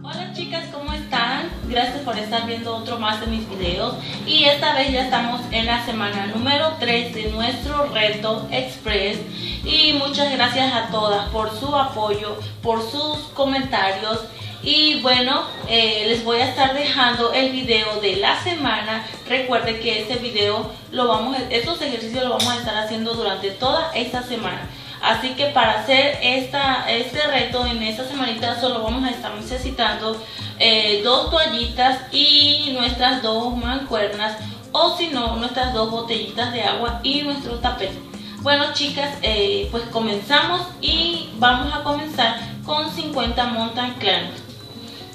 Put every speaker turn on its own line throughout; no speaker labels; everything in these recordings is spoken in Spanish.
hola chicas, ¿cómo están? Gracias por estar viendo otro más de mis videos y esta vez ya estamos en la semana número 3 de nuestro reto express y muchas gracias a todas por su apoyo, por sus comentarios y bueno, eh, les voy a estar dejando el video de la semana. Recuerden que este video, lo vamos, estos ejercicios lo vamos a estar haciendo durante toda esta semana. Así que para hacer este reto en esta semanita solo vamos a estar necesitando eh, dos toallitas y nuestras dos mancuernas o si no nuestras dos botellitas de agua y nuestro tapete. Bueno chicas, eh, pues comenzamos y vamos a comenzar con 50 mountain climbers.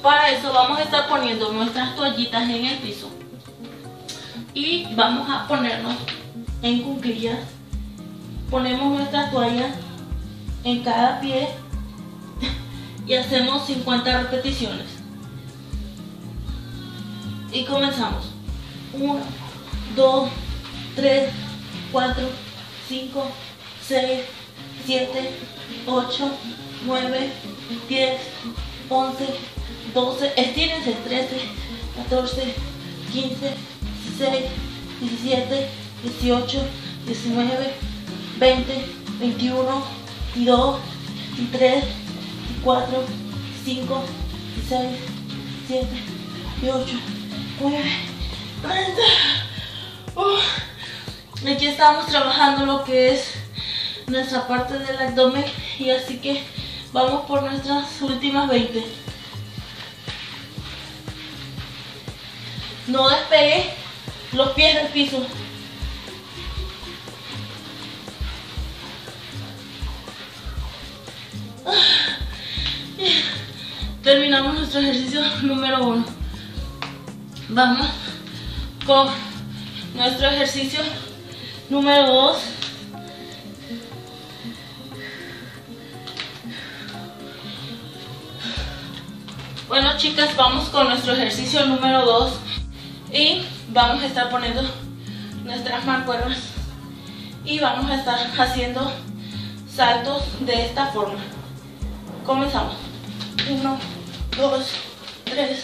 Para eso vamos a estar poniendo nuestras toallitas en el piso. Y vamos a ponernos en cuclillas. Ponemos nuestras toallas en cada pie y hacemos 50 repeticiones. Y comenzamos. 1, 2, 3, 4, 5, 6, 7, 8, 9, 10, 11, 12, estírense 13, 14, 15, 16, 17, 18, 19, 20, 21, 22, 23, 24, 5, 6, 7, 8, 9, 30. Aquí estamos trabajando lo que es nuestra parte del abdomen y así que vamos por nuestras últimas 20. No despegue los pies del piso. Terminamos nuestro ejercicio número uno. Vamos con nuestro ejercicio número dos. Bueno chicas, vamos con nuestro ejercicio número 2 y vamos a estar poniendo nuestras mancuernas y vamos a estar haciendo saltos de esta forma comenzamos 1 2 3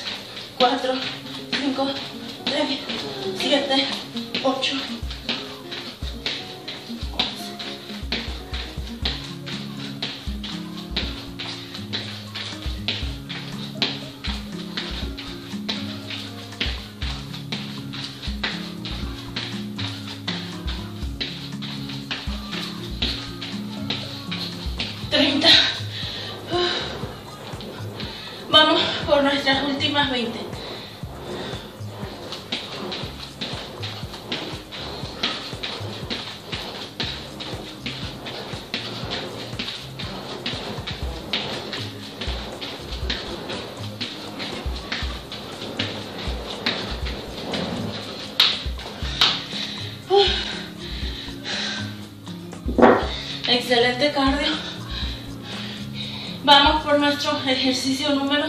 4 5 6 7 8 20. excelente cardio. Vamos por nuestro ejercicio número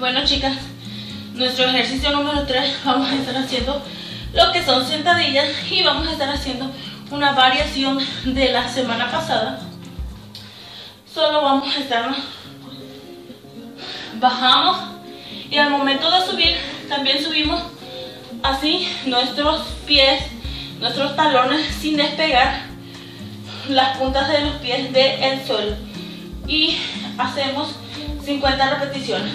Bueno chicas, nuestro ejercicio número 3 vamos a estar haciendo lo que son sentadillas y vamos a estar haciendo una variación de la semana pasada. Solo vamos a estar bajamos y al momento de subir también subimos así nuestros pies, nuestros talones sin despegar las puntas de los pies del suelo y hacemos 50 repeticiones.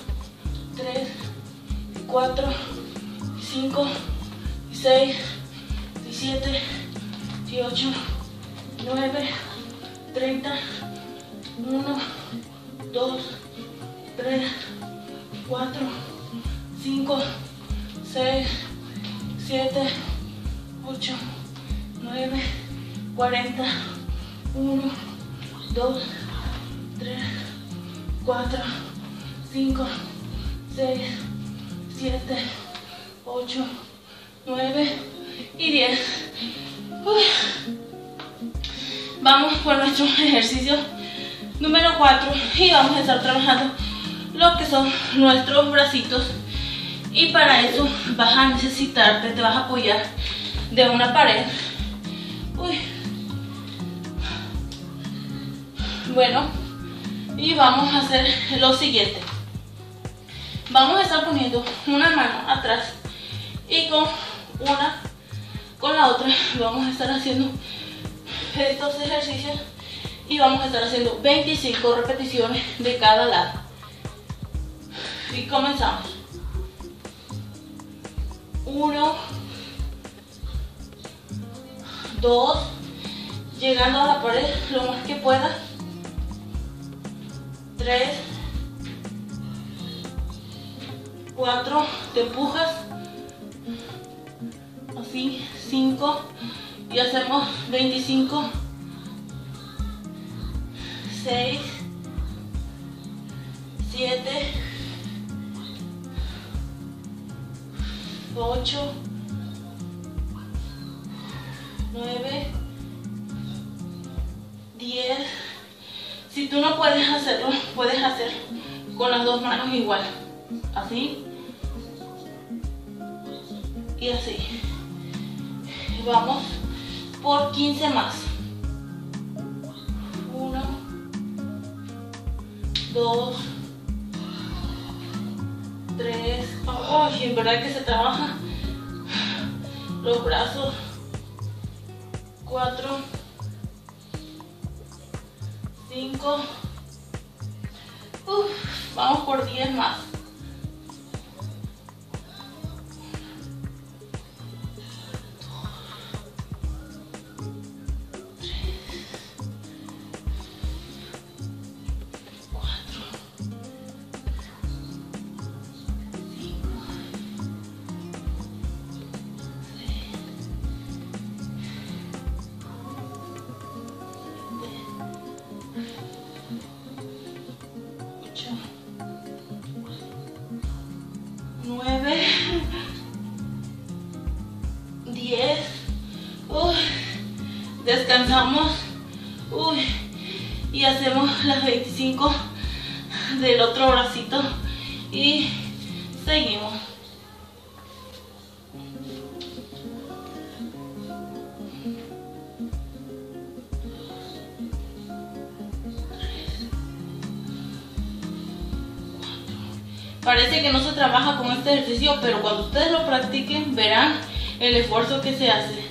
4, 5, 6, 7 8, 9, 30, 1, 2, 3, 4, 5, 6, 7, 8, 9, 40, 1, 2, 3, 4, 5, 6, 7, 8, 9 y 10. Vamos por nuestro ejercicio número 4 y vamos a estar trabajando lo que son nuestros bracitos y para eso vas a necesitar te vas a apoyar de una pared bueno y vamos a hacer lo siguiente vamos a estar poniendo una mano atrás y con una con la otra vamos a estar haciendo estos ejercicios y vamos a estar haciendo 25 repeticiones de cada lado y comenzamos 1 2 llegando a la pared lo más que pueda 3 4, te empujas, así, 5, y hacemos 25, 6, 7, 8, 9, 10. Si tú no puedes hacerlo, puedes hacer con las dos manos igual así y así. Vamos por 15 más. 1, 2, 3. ¡Ay! En verdad que se trabaja los brazos. 4, 5. vamos por 10 más. descansamos y hacemos las 25 del otro bracito y seguimos Parece que no se trabaja con este ejercicio, pero cuando ustedes lo practiquen verán el esfuerzo que se hace.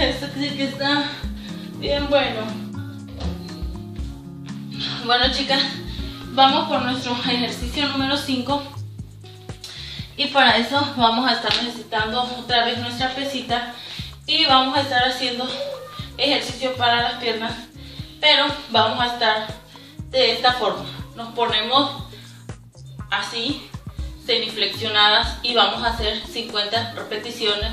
Esto sí que está bien bueno. Bueno, chicas, vamos por nuestro ejercicio número 5. Y para eso vamos a estar necesitando otra vez nuestra pesita. Y vamos a estar haciendo ejercicio para las piernas. Pero vamos a estar de esta forma. Nos ponemos así, semi semiflexionadas y vamos a hacer 50 repeticiones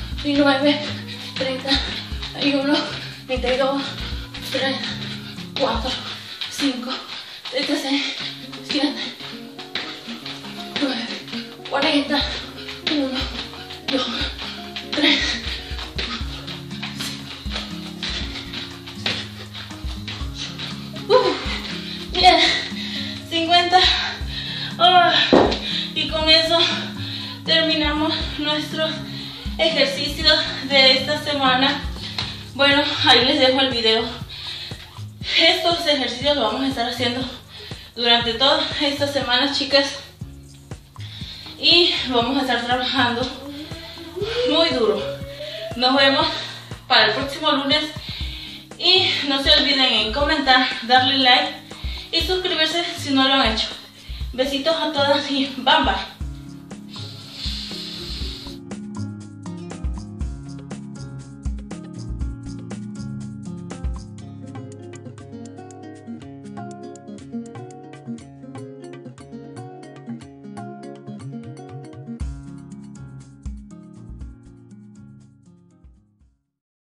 29, 31, 32, 3, 4, 5, 36, 7, 9, 40, Bueno, ahí les dejo el video. Estos ejercicios los vamos a estar haciendo durante todas estas semanas, chicas. Y vamos a estar trabajando muy duro. Nos vemos para el próximo lunes. Y no se olviden en comentar, darle like y suscribirse si no lo han hecho. Besitos a todas y bye bye.